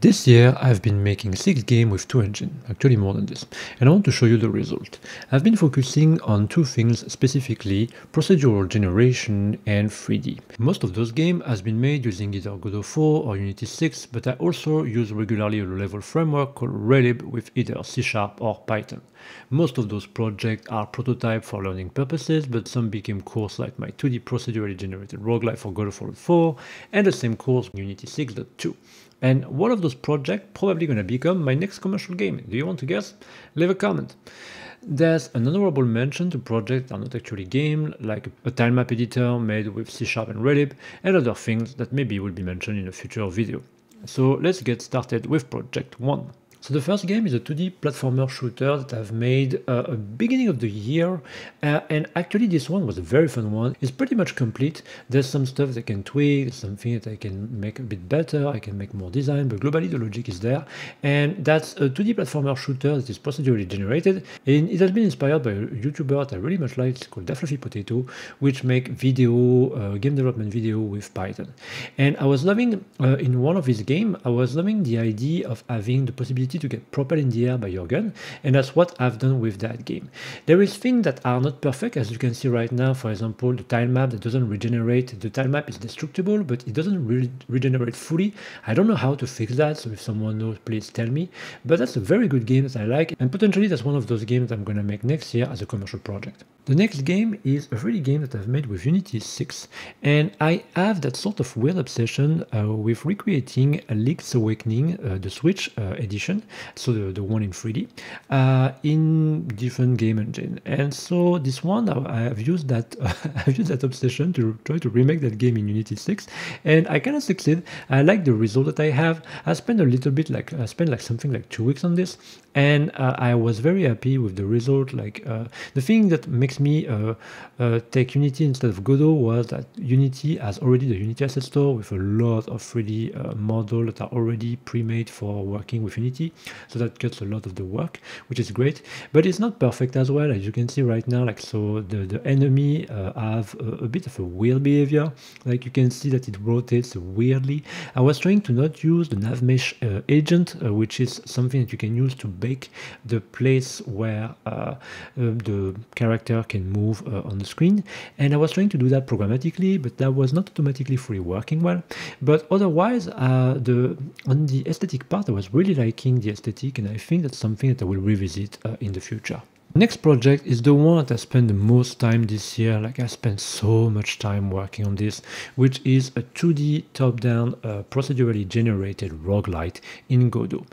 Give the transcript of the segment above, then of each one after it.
This year I've been making 6 games with 2 engines, actually more than this, and I want to show you the result. I've been focusing on two things specifically, procedural generation and 3D. Most of those games has been made using either Godot 4 or Unity 6, but I also use regularly a low-level framework called Raylib with either C Sharp or Python. Most of those projects are prototype for learning purposes, but some became course like my 2D procedurally generated roguelike for Godot 4 and the same course Unity 6.2. And one of those projects probably going to become my next commercial game. Do you want to guess? Leave a comment. There's an honorable mention to projects that are not actually game, like a tilemap editor made with C Sharp and Raylib, and other things that maybe will be mentioned in a future video. So let's get started with project 1. So the first game is a 2D platformer shooter that I've made uh, a beginning of the year uh, and actually this one was a very fun one. It's pretty much complete. There's some stuff that I can tweak, something that I can make a bit better, I can make more design, but globally the logic is there. And that's a 2D platformer shooter that is procedurally generated and it has been inspired by a YouTuber that I really much like, it's called DaFluffyPotato, which make video, uh, game development video with Python. And I was loving, uh, in one of his game, I was loving the idea of having the possibility to get propelled in the air by your gun, and that's what I've done with that game. There is things that are not perfect, as you can see right now, for example, the tile map that doesn't regenerate. The tile map is destructible, but it doesn't re regenerate fully. I don't know how to fix that, so if someone knows, please tell me. But that's a very good game that I like, and potentially that's one of those games I'm gonna make next year as a commercial project. The next game is a 3D game that I've made with Unity 6, and I have that sort of weird obsession uh, with recreating a Link's Awakening, uh, the Switch uh, edition, so the, the one in 3D, uh, in different game engine. And so this one, I, have used that I've used that obsession to try to remake that game in Unity 6, and I kind of succeed. I like the result that I have. I spent a little bit, like I spent like something like two weeks on this, and uh, I was very happy with the result. Like uh, the thing that makes me uh, uh, take Unity instead of Godot was that Unity has already the Unity Asset Store with a lot of 3D uh, models that are already pre-made for working with Unity. So that cuts a lot of the work, which is great. But it's not perfect as well, as you can see right now. Like so, the the enemy uh, have a, a, bit of a weird behavior. Like you can see that it rotates weirdly. I was trying to not use the navmesh uh, agent, uh, which is something that you can use to bake the place where the character can move uh, on the screen. And I was trying to do that programmatically, but that was not automatically fully working well. But otherwise, uh, the on the aesthetic part, I was really liking the aesthetic, and I think that's something that I will revisit uh, in the future. Next project is the one that I spent the most time this year, like I spent so much time working on this, which is a 2D top-down uh, procedurally generated roguelite in Godot.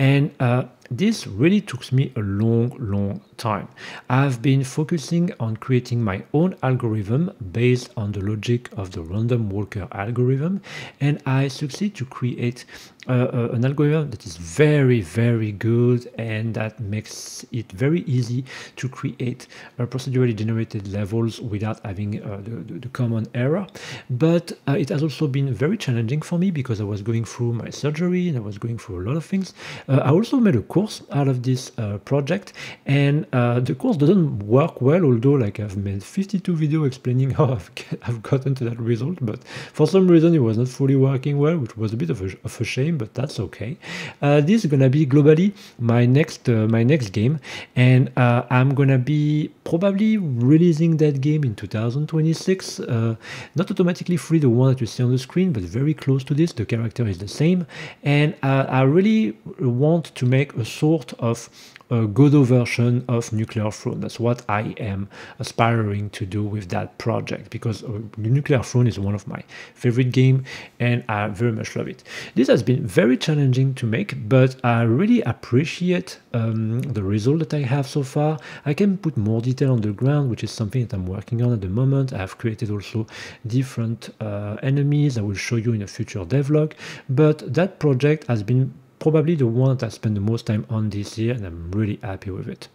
And uh, this really took me a long, long time. I've been focusing on creating my own algorithm based on the logic of the random walker algorithm, and I succeed to create uh, uh, an algorithm that is very, very good and that makes it very easy to create uh, procedurally generated levels without having uh, the, the, common error. But uh, it has also been very challenging for me because I was going through my surgery and I was going through a lot of things. Uh, I also made a course out of this uh, project. And uh, the course doesn't work well although like I've made 52 videos explaining how I've, I've gotten to that result. But for some reason it was not fully working well which was a bit of a, of a shame but that's okay. Uh, this is gonna be globally my next uh, my next game. And uh, I'm gonna be probably releasing that game in 2026 uh, not automatically free the one that you see on the screen but very close to this. The character is the same. And I really want to make a sort of a Godot version of Nuclear Throne. That's what I am aspiring to do with that project because uh, Nuclear Throne is one of my favorite game and I very much love it. This has been very challenging to make, but I really appreciate um, the result that I have so far. I can put more detail on the ground, which is something that I'm working on at the moment. I have created also different uh, enemies I will show you in a future devlog, but that project has been probably the one that I spent the most time on this year and I'm really happy with it.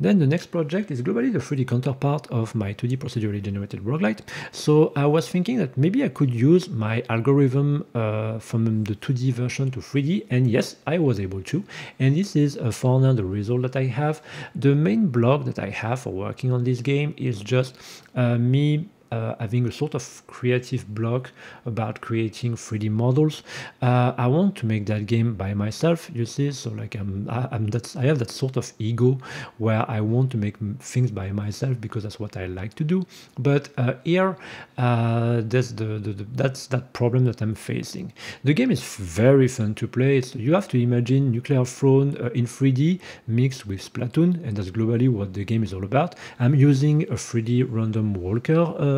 Then the next project is globally the 3D counterpart of my 2D procedurally generated roguelite. So I was thinking that maybe I could use my algorithm uh, from the 2D version to 3D, and yes, I was able to. And this is uh, for now the result that I have. The main blog that I have for working on this game is just uh, me uh, having a sort of creative block about creating 3D models. Uh, I want to make that game by myself, you see. So like I'm, I, I'm that's I have that sort of ego where I want to make things by myself because that's what I like to do. But uh, here, uh, that's the, the, the, that's that problem that I'm facing. The game is very fun to play. You have to imagine Nuclear Throne uh, in 3D mixed with Splatoon, and that's globally what the game is all about. I'm using a 3D random walker uh,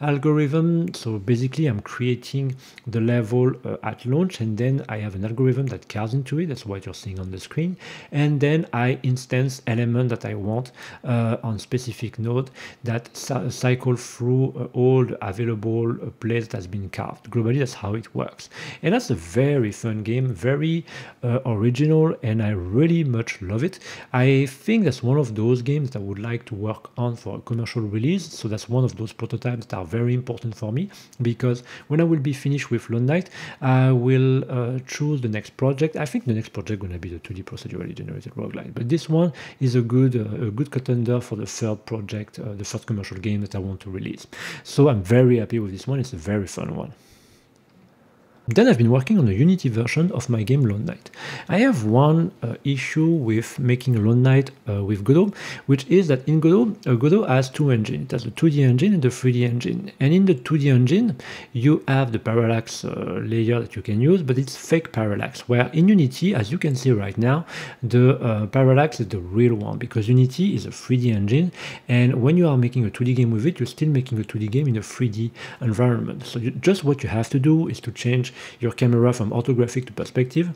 algorithm. So basically, I'm creating the level uh, at launch, and then I have an algorithm that carries into it. That's what you're seeing on the screen. And then I instance element that I want uh, on specific node that cycle through uh, all the available uh, place that has been carved. Globally, that's how it works. And that's a very fun game, very uh, original, and I really much love it. I think that's one of those games that I would like to work on for a commercial release. So that's one of those that are very important for me because when I will be finished with Lone Knight, I will uh, choose the next project. I think the next project going to be the 2D procedurally generated roguelite, but this one is a good uh, a good contender for the third project, uh, the first commercial game that I want to release. So I'm very happy with this one. It's a very fun one. Then I've been working on a Unity version of my game Lone Knight. I have one uh, issue with making Lone Knight uh, with Godot, which is that in Godot, uh, Godot has two engines. It has the 2D engine and the 3D engine. And in the 2D engine, you have the parallax uh, layer that you can use, but it's fake parallax. Where in Unity, as you can see right now, the uh, parallax is the real one because Unity is a 3D engine. And when you are making a 2D game with it, you're still making a 2D game in a 3D environment. So you, just what you have to do is to change your camera from orthographic to perspective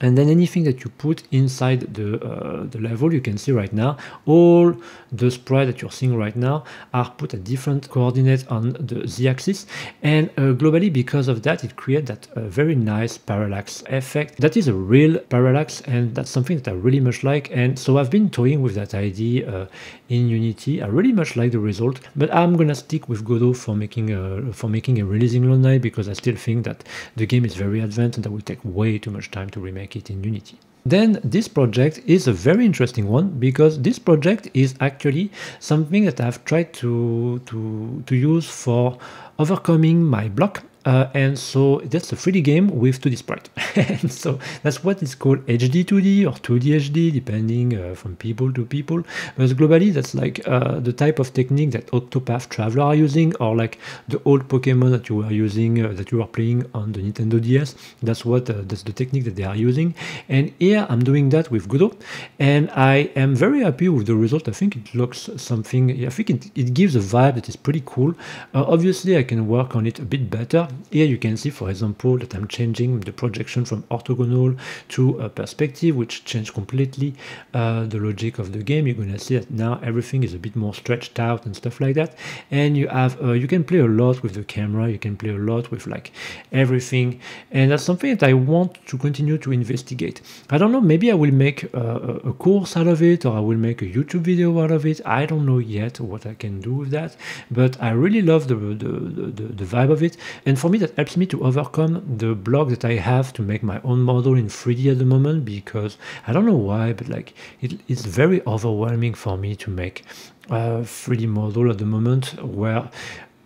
and then anything that you put inside the, uh, the level you can see right now all the sprites that you're seeing right now are put at different coordinates on the z-axis. And uh, globally because of that it creates that uh, very nice parallax effect. That is a real parallax and that's something that I really much like. And so I've been toying with that idea uh, in Unity. I really much like the result but I'm gonna stick with Godot for making a, for making a releasing Lone because I still think that the game is very advanced and that will take way too much time to remake make it in Unity. Then this project is a very interesting one because this project is actually something that I've tried to, to, to use for overcoming my block uh, and so that's a 3D game with 2D sprite. and so that's what is called HD 2D or 2D HD, depending uh, from people to people. But globally, that's like uh, the type of technique that Octopath Traveler are using, or like the old Pokemon that you were using, uh, that you are playing on the Nintendo DS. That's what uh, that's the technique that they are using. And here I'm doing that with Godot, and I am very happy with the result. I think it looks something. I think it, it gives a vibe that is pretty cool. Uh, obviously, I can work on it a bit better here you can see, for example, that I'm changing the projection from orthogonal to a perspective, which changed completely uh, the logic of the game. You're going to see that now everything is a bit more stretched out and stuff like that. And you have, uh, you can play a lot with the camera. You can play a lot with like everything. And that's something that I want to continue to investigate. I don't know, maybe I will make a, a course out of it or I will make a YouTube video out of it. I don't know yet what I can do with that, but I really love the, the, the, the vibe of it. And for for me that helps me to overcome the block that I have to make my own model in 3D at the moment because I don't know why but like it, it's very overwhelming for me to make a 3D model at the moment where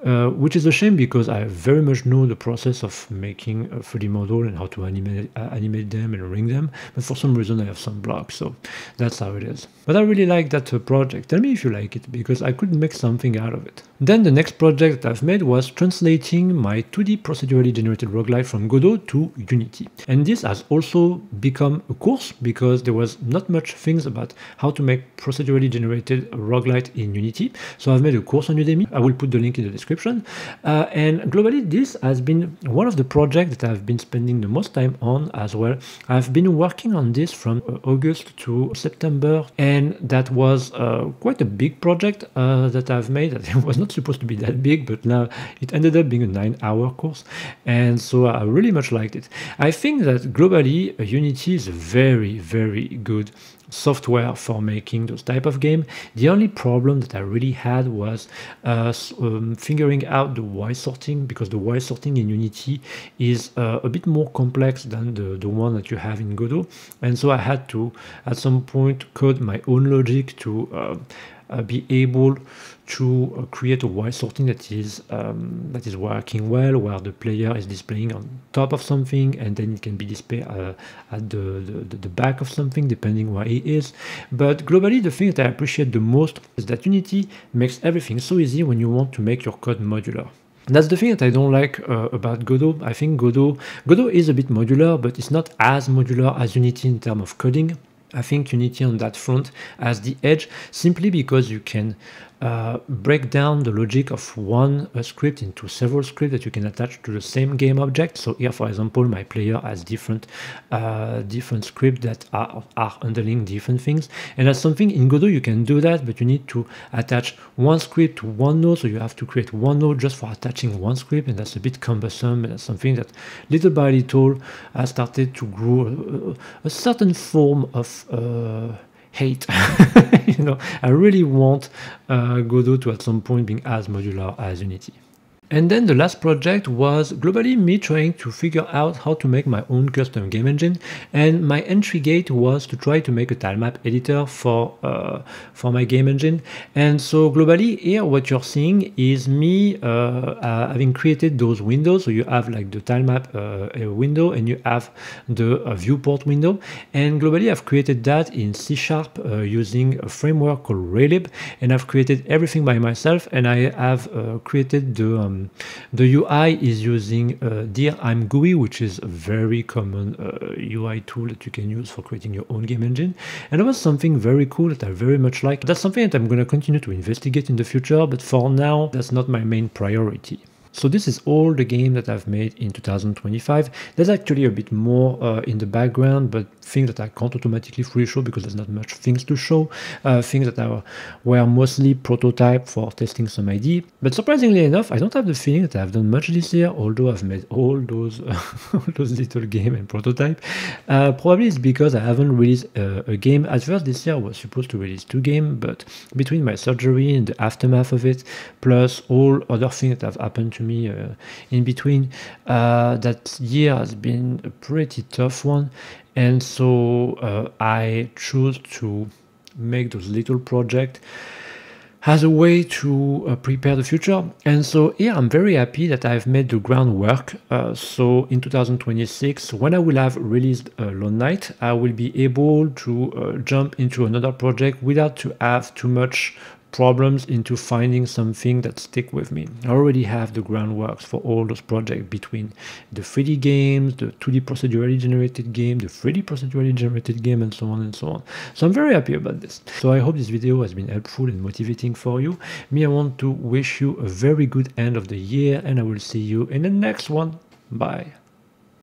uh, which is a shame because I very much know the process of making a 3D model and how to animate, uh, animate them and ring them, but for some reason I have some blocks, so that's how it is. But I really like that uh, project. Tell me if you like it, because I could make something out of it. Then the next project that I've made was translating my 2D procedurally generated roguelite from Godot to Unity. And this has also become a course because there was not much things about how to make procedurally generated roguelite in Unity. So I've made a course on Udemy. I will put the link in the description. Uh, and globally, this has been one of the projects that I've been spending the most time on as well. I've been working on this from uh, August to September, and that was uh, quite a big project uh, that I've made. It was not supposed to be that big, but now it ended up being a nine hour course. And so I really much liked it. I think that globally, Unity is a very, very good software for making those type of game. The only problem that I really had was uh, um, figuring out the Y sorting because the Y sorting in Unity is uh, a bit more complex than the, the one that you have in Godot. And so I had to, at some point, code my own logic to uh, be able to uh, create a Y sorting that is um, that is working well, where the player is displaying on top of something, and then it can be displayed uh, at the, the, the back of something, depending where it is. But globally, the thing that I appreciate the most is that Unity makes everything so easy when you want to make your code modular. That's the thing that I don't like uh, about Godot. I think Godot Godot is a bit modular, but it's not as modular as Unity in terms of coding. I think Unity on that front has the edge simply because you can uh, break down the logic of one uh, script into several scripts that you can attach to the same game object. So here, for example, my player has different uh, different scripts that are, are handling different things. And that's something in Godot you can do that, but you need to attach one script to one node. So you have to create one node just for attaching one script, and that's a bit cumbersome. And that's something that little by little has started to grow a, a certain form of uh, hate. know, I really want uh, Godot to at some point being as modular as Unity. And then the last project was globally me trying to figure out how to make my own custom game engine. And my entry gate was to try to make a tilemap editor for uh, for my game engine. And so globally here, what you're seeing is me uh, uh, having created those windows. So you have like the tilemap uh, window and you have the uh, viewport window. And globally, I've created that in C Sharp uh, using a framework called Raylib. And I've created everything by myself. And I have created the um, the UI is using uh, Dear ImGui, which is a very common uh, UI tool that you can use for creating your own game engine. And that was something very cool that I very much like. That's something that I'm going to continue to investigate in the future, but for now, that's not my main priority. So this is all the game that I've made in 2025. There's actually a bit more uh, in the background, but things that I can't automatically show because there's not much things to show. Uh, things that are, were mostly prototype for testing some ID. But surprisingly enough, I don't have the feeling that I've done much this year, although I've made all those, those little game and prototype. Uh, probably it's because I haven't released a game. At first this year I was supposed to release two games, but between my surgery and the aftermath of it, plus all other things that have happened to me uh, in between. Uh, that year has been a pretty tough one, and so uh, I choose to make those little projects as a way to uh, prepare the future. And so here I'm very happy that I've made the groundwork. Uh, so in 2026, when I will have released uh, Lone Knight, I will be able to jump into another project without to have too much problems into finding something that stick with me. I already have the groundworks for all those projects between the 3D games, the 2D procedurally generated game, the 3D procedurally generated game, and so on and so on. So I'm very happy about this. So I hope this video has been helpful and motivating for you. Me, I want to wish you a very good end of the year, and I will see you in the next one. Bye.